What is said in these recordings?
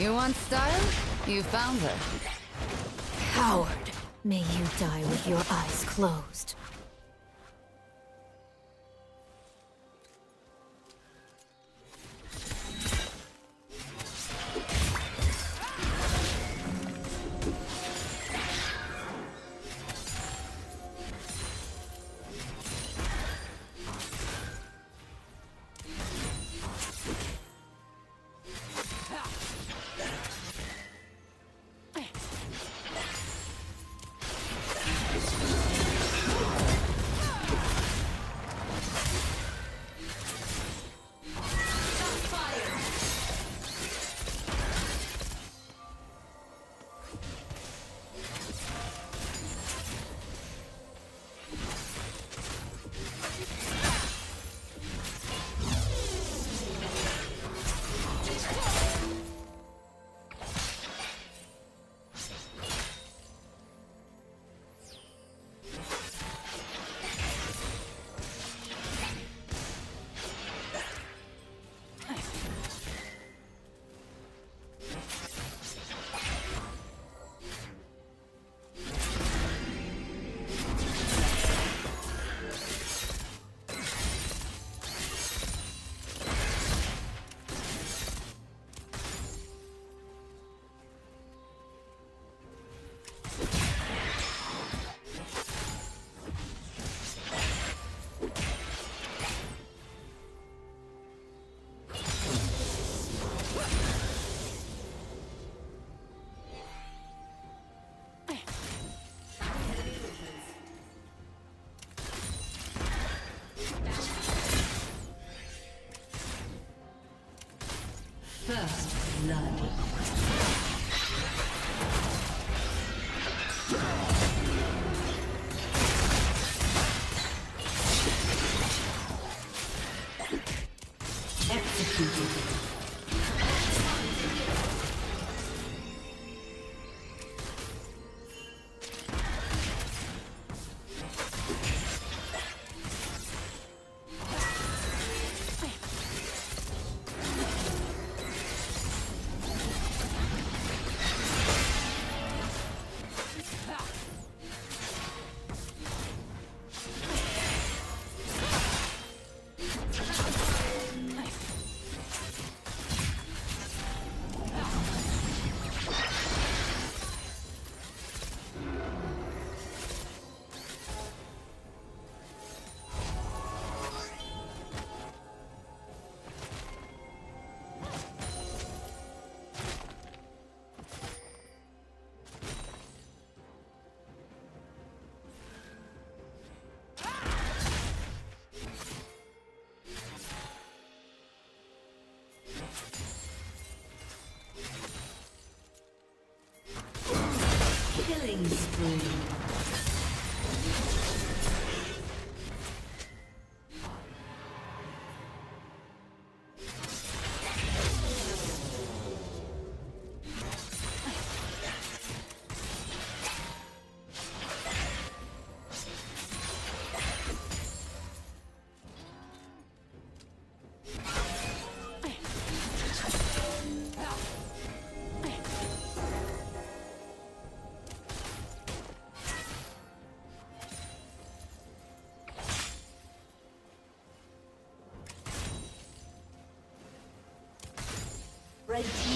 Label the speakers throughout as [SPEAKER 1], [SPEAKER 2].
[SPEAKER 1] You want style? You found her.
[SPEAKER 2] Coward! May you die with your eyes closed.
[SPEAKER 3] First blood. Killing spree. Red team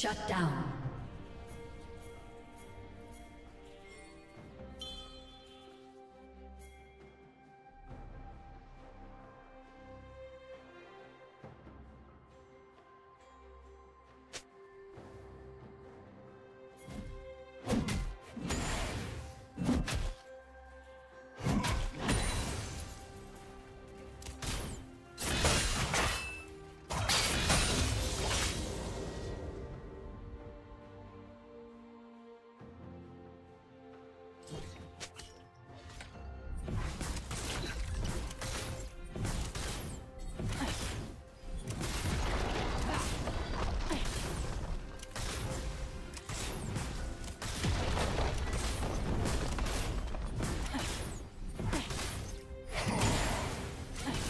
[SPEAKER 3] Shut down.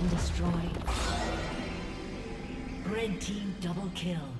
[SPEAKER 3] Been destroyed. Red Team double kill.